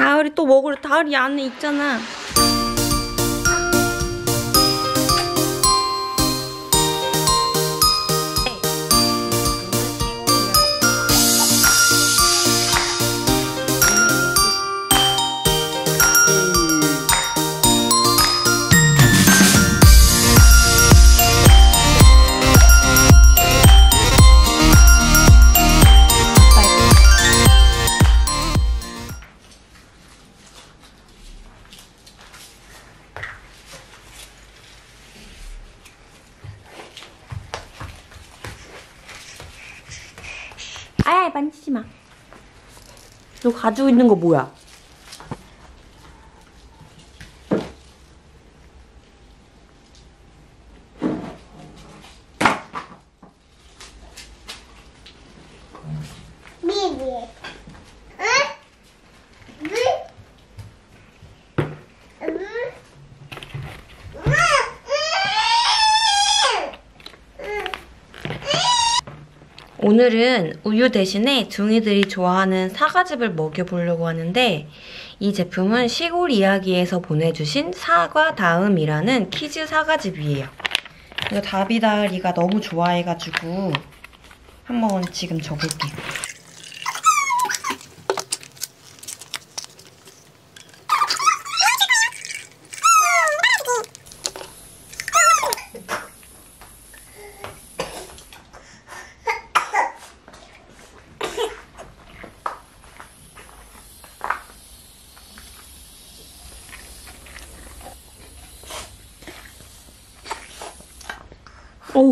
다을이 또 먹으러 다을이 안에 있잖아. 아야 만지지 마. 너 가지고 있는 거 뭐야? 오늘은 우유 대신에 둥이들이 좋아하는 사과즙을 먹여보려고 하는데 이 제품은 시골 이야기에서 보내주신 사과 다음이라는 키즈 사과즙이에요. 이거 다비다리가 너무 좋아해가지고 한번 지금 줘볼게요.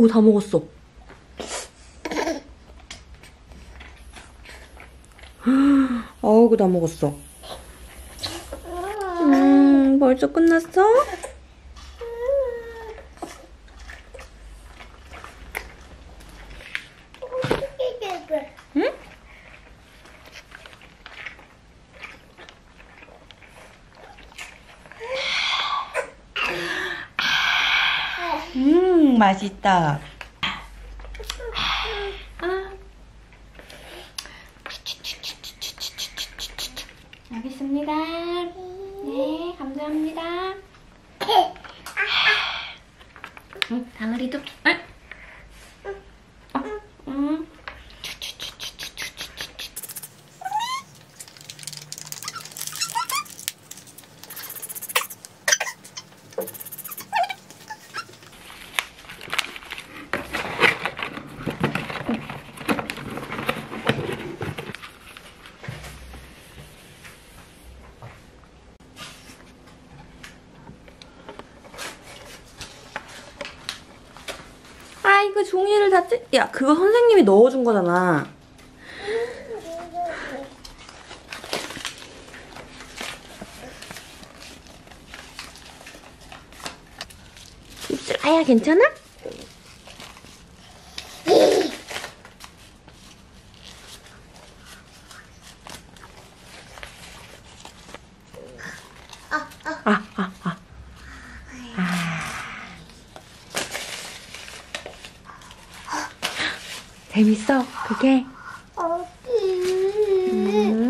어우 다 먹었어. 어우 다 먹었어. 음 벌써 끝났어? 응? 음 맛있다. 여기 있습니다. 네, 감사합니다. 응, 당아리도. 응? 어, 응. 아, 이거 종이를 다 뜯... 야, 그거 선생님이 넣어준 거잖아. 입술, 아야, 괜찮아? 아, 재밌어, 그게? 어디? 음.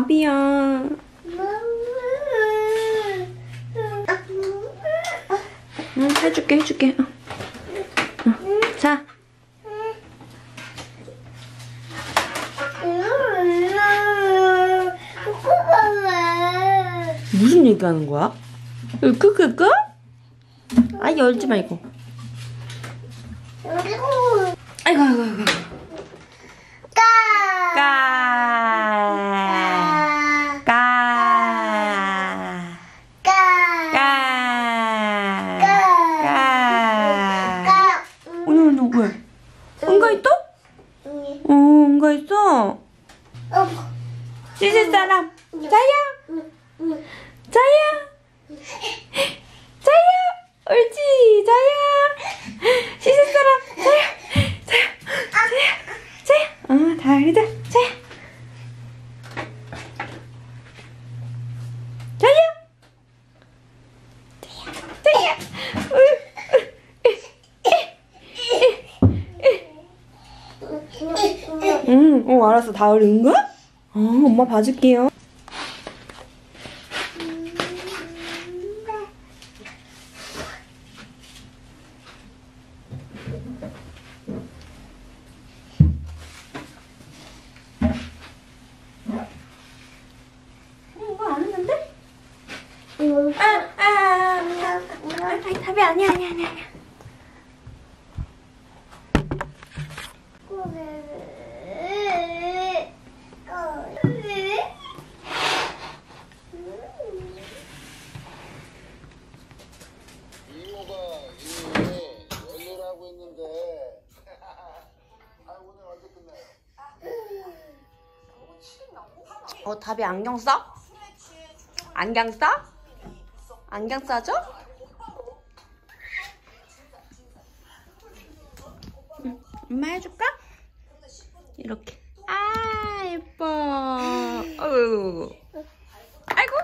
아비야. 응, 해줄게, 해줄게. 어. 어. 자, 무슨 얘기하는 거야? 크크크? 아, 열지 말고. 아이고, 아이고, 아이고. 다을이 응가? 어, 엄마 봐줄게요. 아, 아, 아, 아, 아니야, 아니야, 아니야. 안경 써? 안경 써? 안경 써줘? 응, 엄마 해줄까? 이렇게. 아, 예뻐. 어우. 아이고.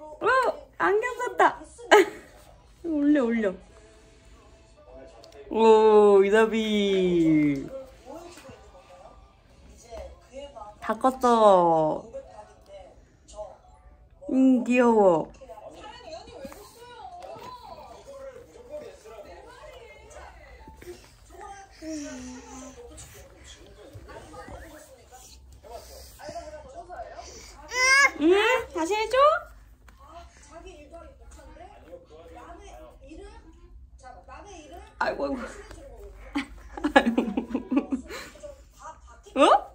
어, 안경 썼다. 올려, 올려. 오, 이다비. 다 껐어. 음, 귀여워. 응? 다시 해줘? 아이고, 아이고. 어?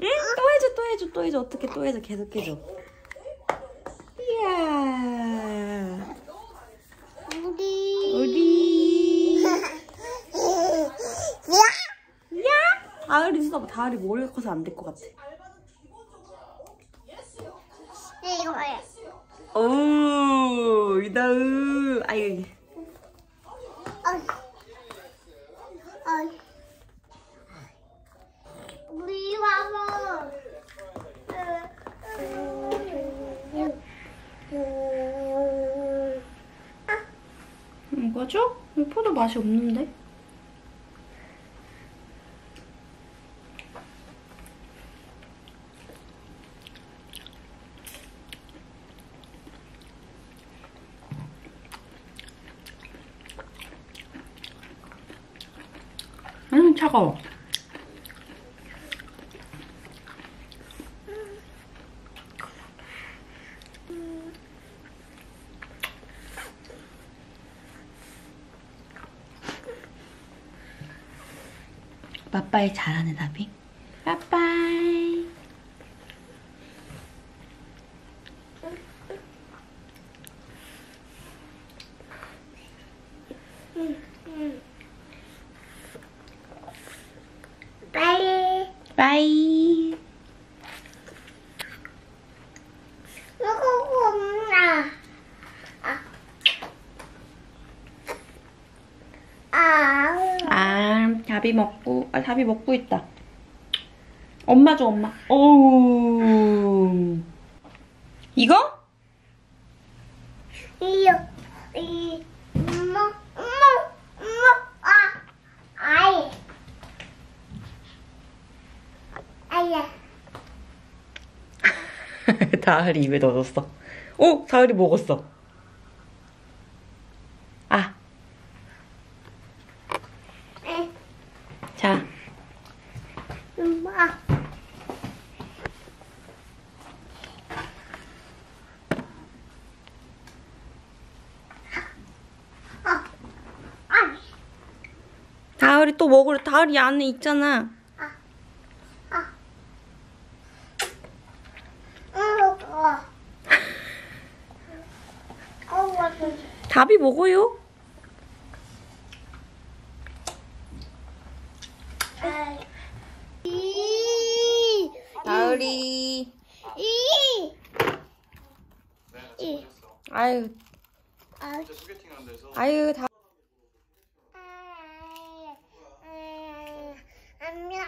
응? 또 해줘, 또 해줘. 어떻게 또 해줘. 계속 해줘. 이야. 우리. 야? 다을이 있어. 다을이 머리가 커서 안 될 것 같아. 이거야. 오, 이다은. 아유. 우리 와봐. 줘? 이 포도 맛이 없는데? 음, 차가워. 빠빠이 잘하네, 나비. 빠빠이. 빨리. 빠이. 이거 없나? 아. 아. 아, 답이 답이 먹고 있다. 엄마 줘, 엄마. 오우. 이거? 이요. 이. 엄마. 엄마. 엄마. 아. 아이. 아야. 다을이 입에 넣어줬어. 오, 다을이 먹었어. 아, 에. 자. 엄마. 아. 아이. 다을이 다을이 안에 있잖아. 응, 먹어. 어, 맞아. 답이 먹어요. 이. 다을이. 이. 이. 아유, 아. 데서 아유, 다. 喵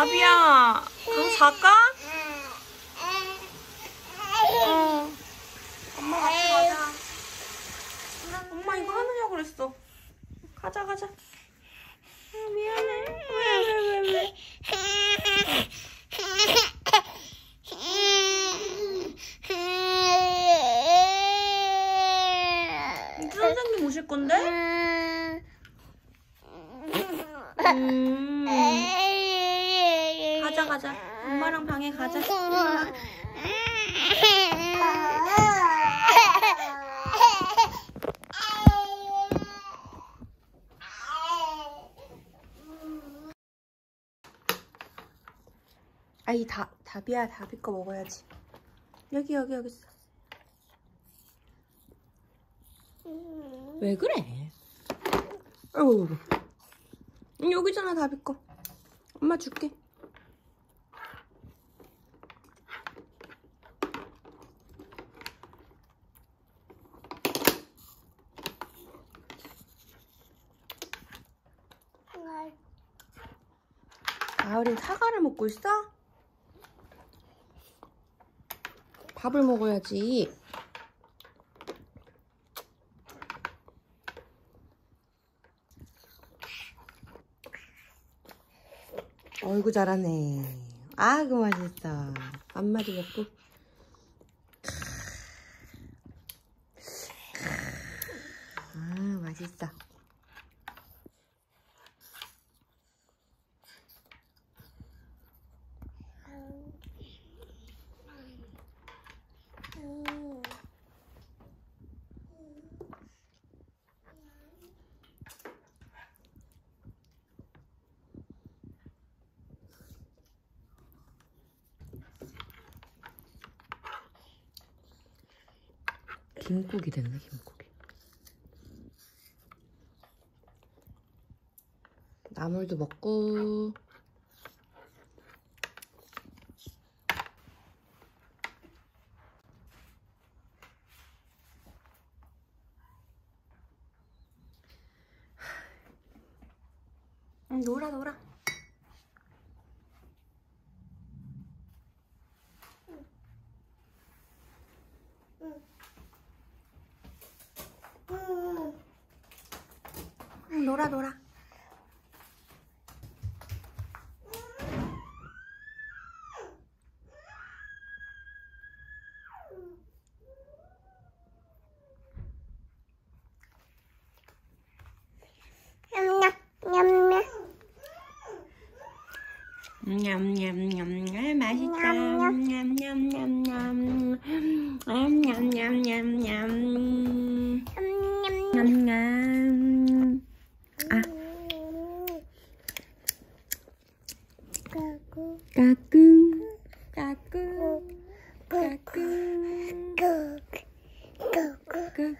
녕. 다비야, 가서 잘까? 어. 엄마 같이 가자. 엄마 이거 하느냐고 그랬어. 가자, 가자. 아, 미안해. 왜, 왜, 왜, 왜. 이제 선생님 오실 건데? 음. 가자. 엄마랑 방에 가자. 아이 다 다비야 다비 거 먹어야지. 여기 여기 여기 있어. 왜 그래? 아이고. 여기잖아 다비 거. 엄마 줄게. 가을엔 사과를 먹고 있어? 밥을 먹어야지. 어이구 잘하네. 아 그 맛있어. 한 마리 먹고. 아 맛있어. 김국이 됐네 김국이. 나물도 먹고. 응, 놀아 놀아. 놀아 놀아. 냠냠냠냠 맛있다. 냠냠냠냠. 냠냠냠냠냠. 까꿍. 까꿍. 까꿍. 까꿍.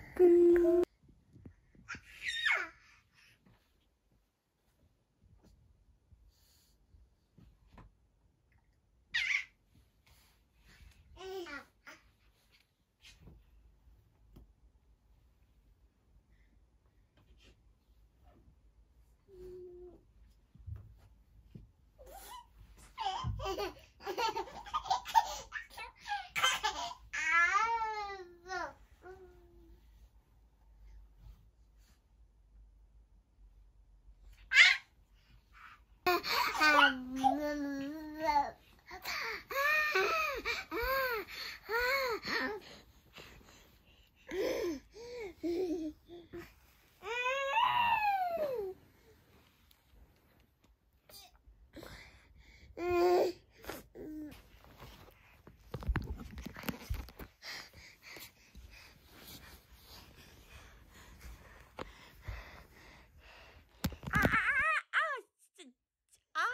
아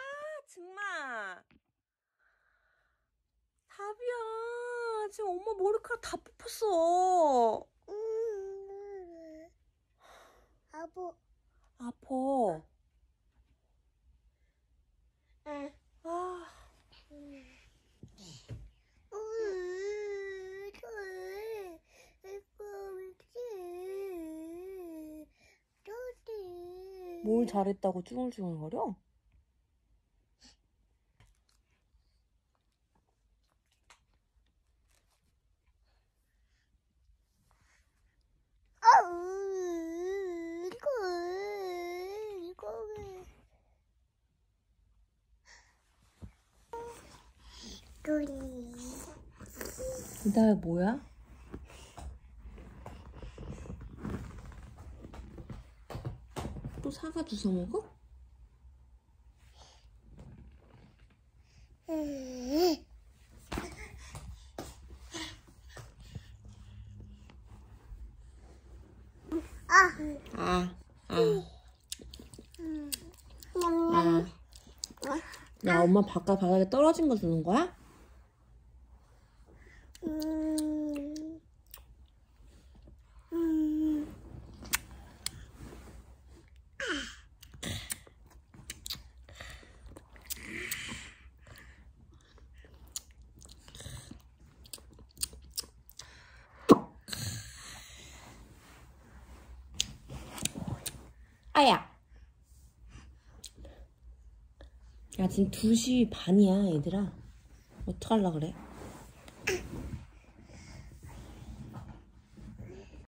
정말 답이야 지금 엄마 머리카락 다 뽑혔어. 아버, 아파 응. 아뭘 잘했다고 쭈글쭈글거려? 이다혜 뭐야? 또 사과 주워 먹어? 음. 아, 아, 냠냠. 아. 야, 엄마 바깥 바닥에 떨어진 거 주는 거야? 음. 음. 아야. 야, 지금 2시 반이야, 얘들아. 어떡할라 그래?